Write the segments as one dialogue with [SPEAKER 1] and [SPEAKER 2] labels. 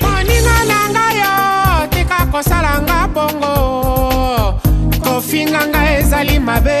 [SPEAKER 1] moninga na ngai yo tika kosala nga bongo kofinga ngai ezali mabe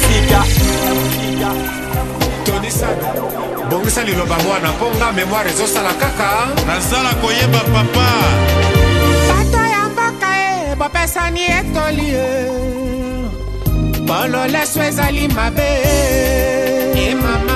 [SPEAKER 1] liloba mwana mponga memoire ezosala kaka nazala koyeba papa bato ya mboka e bopesani etoli e bololeso ezali mabe e mama